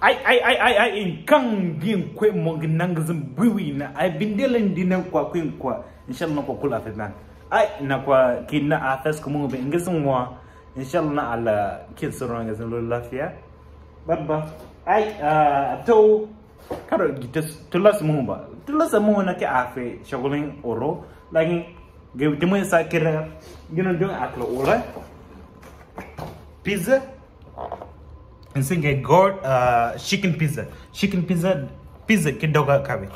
ai ai ai ai ai in kan bin kwe mo ginangzim biwi na. Ai bindelen dinan kwa kwin kwa. Inshallah ko kula fa man ai na kwa kinna athas kuma be ingizin wa. Inshallah na ala kin suron ngazin lo lafiya. Babba ai to karo gitas tulas mu ba. Tulas mu na ke afe shagulin oro. Lagi ge dimu sa kira gina dun akla ora. Pizza. And gold a uh, chicken pizza. Chicken pizza pizza ke doga kabe.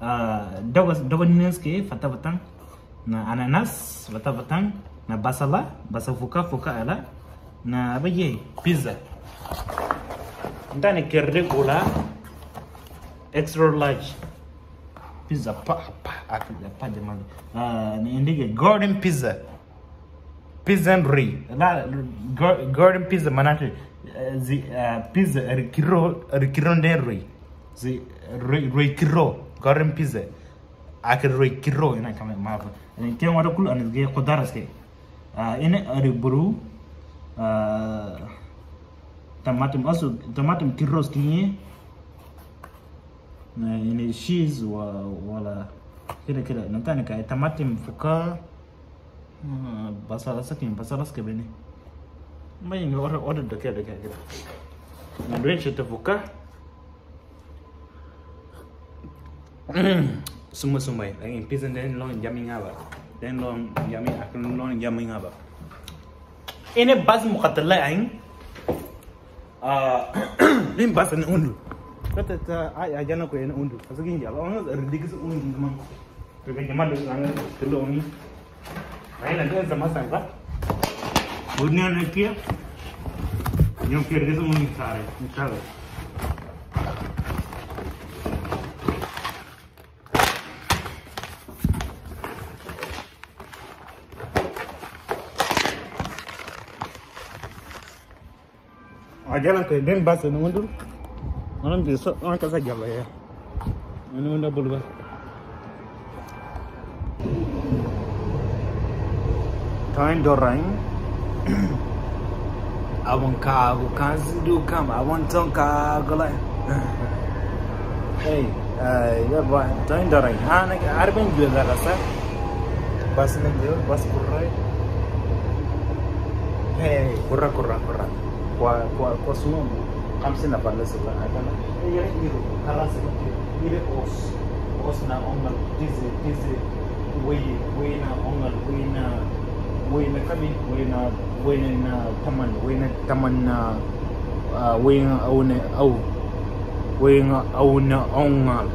Uh, doga doga nines fata batang na ananas fata batang na basala basa fuka fuka ala. Na abaye pizza. Ndani ke regular extra large. Pizza pa pa akida pa de mali uh, ndige garden pizza. Pizza and ri la garden pizza manake zi pize rikiro rikiro nderoi zi rikiro garden pize akir rikiro ina kama mafa ken wada kul an ge qadaras ke ina ari buru tamatum asu tamatum kiros kinye na ini cheese wa wala kira kira nantani kai tamatum fuka basala sakin basala ngi order order da kai da kai kira na doin shi ta fuka suma sumai lagi pizza den long yummy ngaba den long yummy akan long yummy ngaba ini bas mukatala aing ah lim bas ni undu kata ta ai ajana ko ina undu asugin jalo on ridigis undu man to ga jama da nan tulo ni ai na ga sama sangka Podnia non chiedete comunicare, cominciate. ajalante den basa no mundur onam bi so on ka sa jalla ya no time do I want cargo, constant do come. I want some abontonka Like hey I yaba toin darai hana arben juga rasa bas menjo bas kurrai hey kurra kurra kurra kwa kwa kwa sum kamsi na pale sasa kana yeye hiro karasa ile os os na ongal. Dizi dizi weyi weyi na ongal. Weyi na win kami win win taman win taman uh, uh, win own oh, au win own on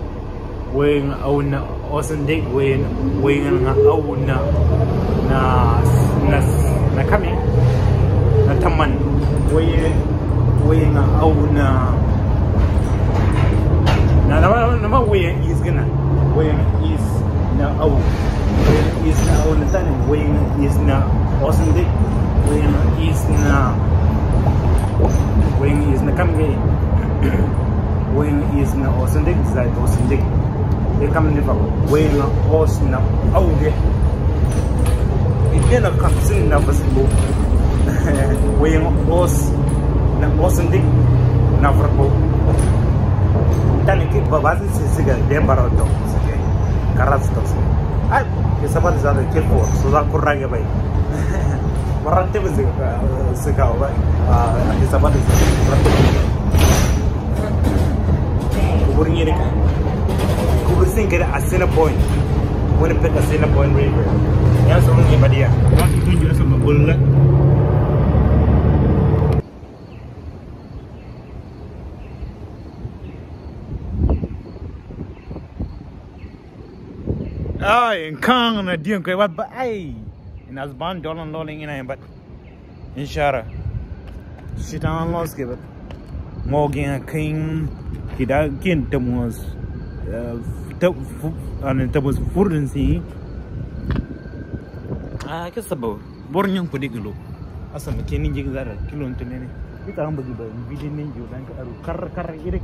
win own osan dik win win own na na na kami na taman. Win win own na na na win is gonna win is إذنا أو إذنا أو نتاني وين إذنا أوزن دي وين إذنا وين إذنا كم جاي وين إذنا أوزن دي زائد أوزن دي دي كم نفر وين أوزنا أو دي إدينا خمسين نفس بو وين أوز أوزن دي نفر بو تاني كي بابازي سيسيغا دي بارو دو سيسيغا كررت عادي يسمى زاد كيف هو سوزان كراجة باي مرتب زي سكاو باي يسمى زاد مرتب كبرني ريكا كبرسين كده أسينا بوين وين بتك أسينا بوين ريفر يا سومني بديا ما تكون جالس مقول لك ay kang na diyan kay wat ba ay inas ban dolan loling ina but inshara sitan los ke but ngogin king kida kin temos ta an temos furdin si ah ke sabo bor nyang ko diglo asam ke ni jig zara. Kilon to nene kita am bagi ba dan ka aru. Kar kar irek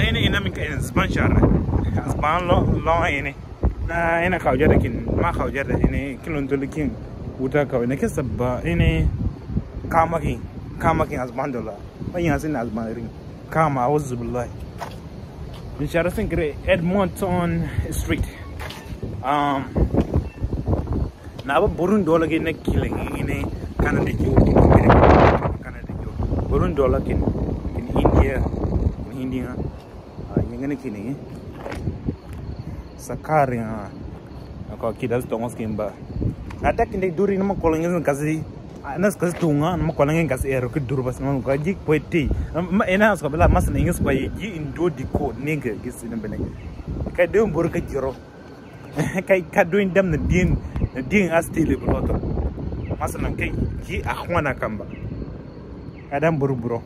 ina min ka span share span lo lo ini. Na ina ka jada kin ma ka jada ini kilon to likin wuta ka ne ke sabba ini. Kama kin kama kin azban dola. Wani yasin azban ring kama auzu billahi. In shara sin kire edmonton street. Um na ba burun dola ke ne killing ini. Kana de jo kana de jo. Burun dola kin in india in india yang ne kini. Sakari ha ko kidas tongos kimba ada kinde duri nama kolongin kasi anas kasi tunga nama kolongin kasi ero ke dur bas nama ko jik poeti ma ena so bela mas ne ingis ji indo di ko nega gisi ne bene kai de bor ka jiro. Kai ka indam na din na din astile bloto mas kai ji akhwana kamba. Adam buru buro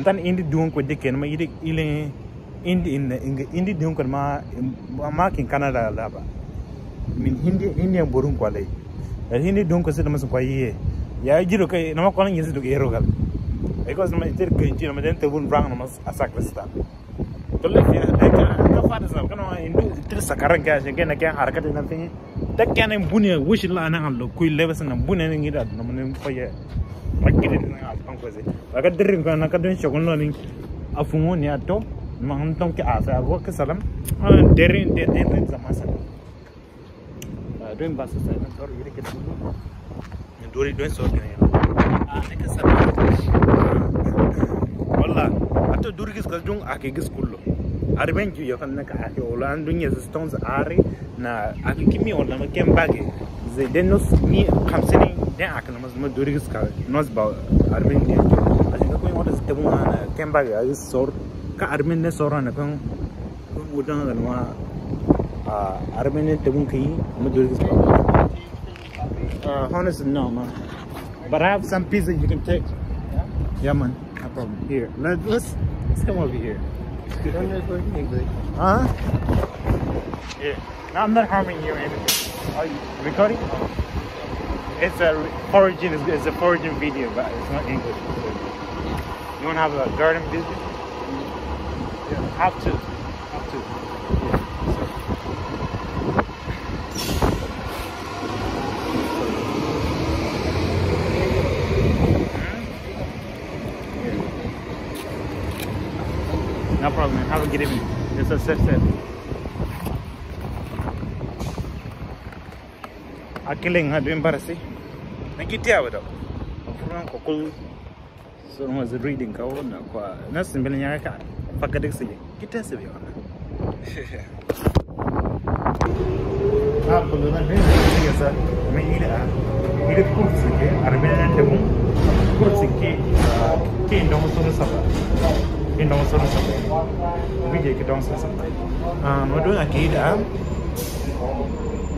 ntan indi duon ko dikken ma ide ile indi indi indi duon ko ma ma kin canada laba min hindi burung kwalai dan hindi dong kasi nama suka iye ya jiro kai nama kwalan yesi duk ero gal because nama itir kai jiro nama den tebun brang nama asak resta tolle ya ka ka fada sa kana indu itir sakaran ka shi kana kyan harakat nan tin ta kana bune wish la nan allo kuy lebas nan bune ne ngida nama ne faye makirin na apang ko si wakadirin ko nakadun shogun lo ning afungo ni ato mahantong ki asa agwa ki salam derin derin zamasa doin basu sa nan tor yiri ki dun dori doin so ki ah ne ka salam walla ato durgis ka jung ake gis kullo I remind you, you can like I'm doing the stones are na I can give me all number came back. They then knows me come sitting then I can must not do this car. Knows about Armin. I think going what is the one came back. I just saw ka Armin ne saw and kan udan da ma Armin ne tabun kai mu do this car. Uh, honestly, no, man. But I have some pizza you can take. Yeah, yeah man. No problem. Here, let's let's come over here huh? Yeah no, I'm not harming you or anything are you recording? It's a origin it's a origin video but it's not English. You want to have a garden visit yeah. Have to. Have to No problem. Have a good evening. It's a set set. Akiling ha doing barasi. Nagiti awa daw. Furan ko kul so was reading ka wona kwa nasin bin ya ka fakadik sige. Kita se biyo na. Ah, kulo na din sige sa may ila. Ila kursi ke arbena tabu. Kursi ke ke ndong so sa ke ndong so sa. Bije ke ndong so sa. Ah, no do akida.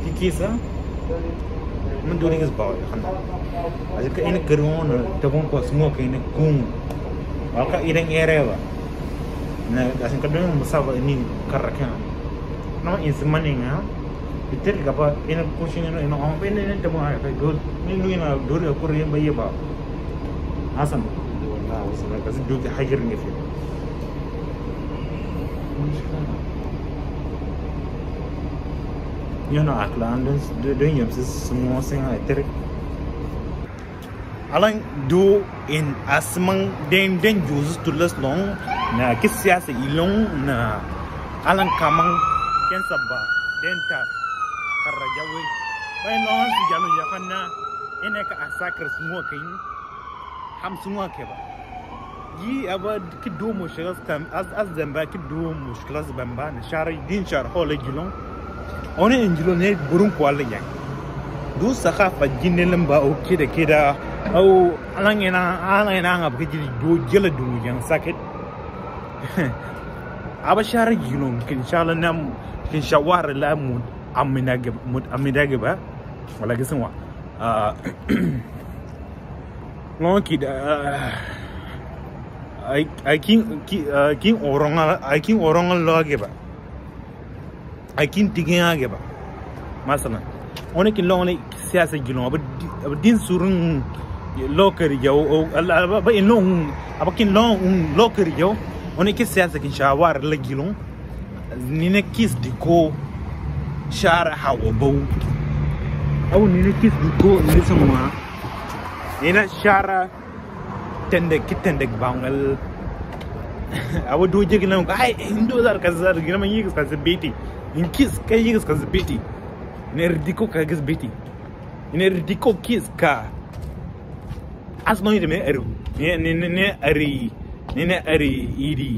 Kikisa. Mun do ngas bawa kan. Aja ke ini kerun tabu ko semua ke ini kung. Maka ireng erewa. Na asin kadang musaba ini karakan. No ismaning ha. Bitir gaba ina pushing ina ina on pene ina tamu ay kay good. Min lu ina duri akur yin baye ba. Hasan. Wallahi wasala kasi duki hajir ni fi. You know Acklanders doing. Alang do in asmang den den juzus tulas long na kisya sa ilong na alang kamang ken sabba den tar karra jawe bay non si jalu yakanna ene ka asakar semua kain ham semua ke ba جي أبا كدو مشكلة كان أز أز زنبا كدو مشكلة زنبا نشاري دين شار هول جلون أنا إنجلون هيك برون كوالا يعني دو سخافة جين لمبا أو كده كده أو أنا أنا أنا أنا أبغى جي دو جل دو يعني ساكت أبا شاري جلون كن شالا نم كن شوار لا مود أمينا جب مود أمينا جبا ولا جسمه لونكي ده ki ai ai kin kin orang ai kin orang lo ge ba. Ai kin tigin ge ba. Masana. One kin long ne siyasa gilon ba din surun lokari jau ba in long abakin long lokari jau one ki siyasa kin shawar la gilon ni ne kis di ko shara hawa bau. Au ni ne kis di ko ni sama. Ni na shara tende ki tende bangal. Awa do jegi nan ko ai indo zar ka zar gina man yigis ka beti. In kis ka yigis ka beti? Ne ridiko ka gis beti? Ne ridiko kis ka? Asma ni me eru ne ne ne ari. Ne ne ari iri.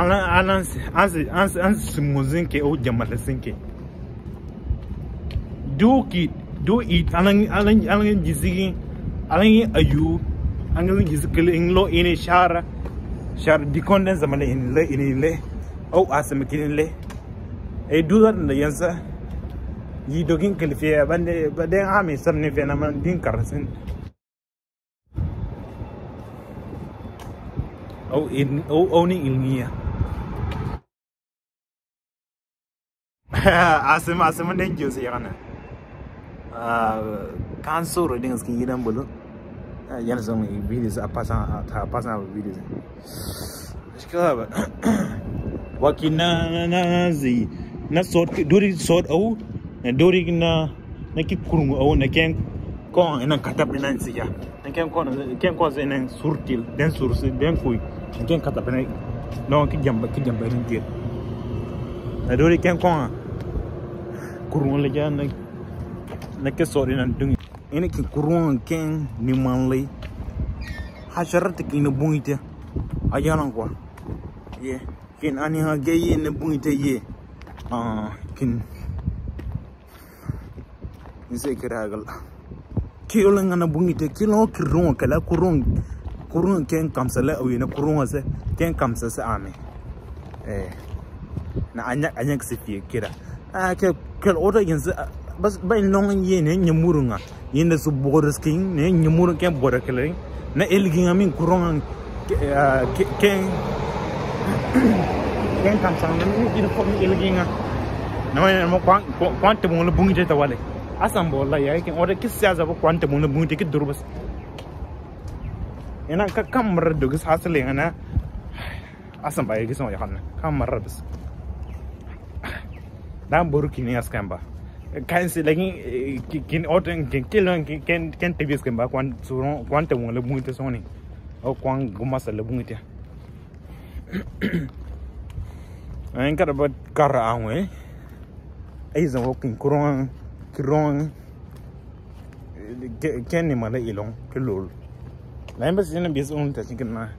Alan alan an an an simozin ke o jamala sinke do ki do it alan alan alan jizigi alan ayu an ga zin in lo ini shara. Shara dikon den zaman in le inle le. O asam kin le. E dudar da yansa. Yi dogin kalfiya bande bande ha mai sam ne fena man din karsin o in o oni ilmiya asam asam den jose yana ah kan soro dengan skin gidan bulu yana son videos a pasan ta pasan videos. Shikaba wakina na zi. Na sort dori sort au na dori na na ki kurungu au na ken kon ina katap ina siya na ken kon ken kon ina surtil den sursi den kuy ken katap ina no ki jamba ki jamba rin tir na dori ken kon kurungu le ja na na ke sort ina dung ene kin kuruan ken ni manlay hasharat kin buite. Ayalan kwa. Ye. Kin ani ha geye ne buite ye. Ah kin. Kira gal. Ki olanga na buite. Ki lo kuruan kala kuruan. Kuruan ken kamsala awi na kuruan se. Ken kamsa se ame. Eh. Na anya anyak anyak sifie kira. Ah ke ke oda yanzu bas bai non ye ne nyamurunga yenda su boris king ne nyamurun ken boda kele na elginga min kurun ken ken kamsa na ni ida ko elginga na wani mo kwan kwan te mo la bungite ta wale. Asan bo la yakin ore kisya zaba kwanta mun mun tiki durbas ina ka kamar da gis hasale ana asan ba yagi son ya hanna kamar bis dan boru kini askan ba kan si lagi kin oten kin kilon kin kin tibis kan ba, kwan suron kwanta mun la mun te soni o kwan gumasa la mun te an kada ba kara anwe ai eh? zan wokin kuron kirong ken ni mala ilong kelol lain bas ina bis on ta cikin na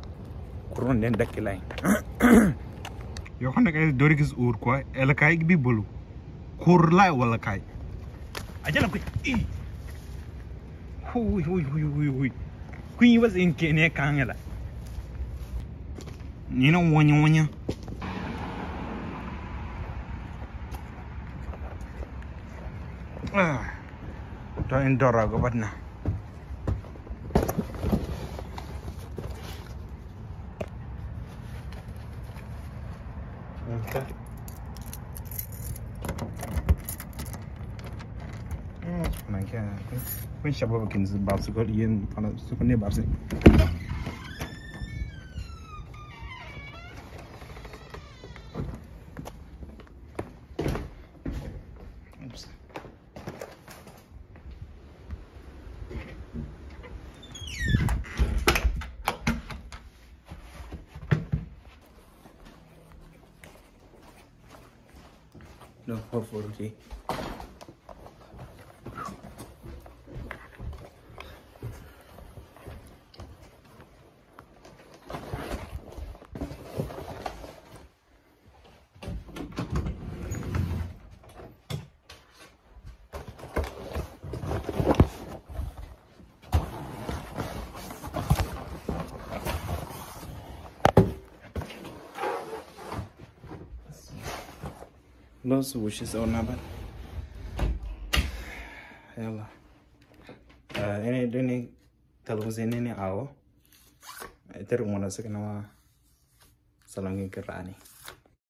kurun den dakki lain yo khana kay dori gis ur ko el bi bulu kurlai wala kai ajalam kai i hui hui hui hui hui. Kui was in kene kangela ni no wonya wonya ah to endora go batna Okay. When shabab kin bab su kar yin ana su kunne bab. No, hopefully. Los wishes or nabat. Yalla. Uh, ini ini talungzinini awo iter ngona sekna wa salongi kirani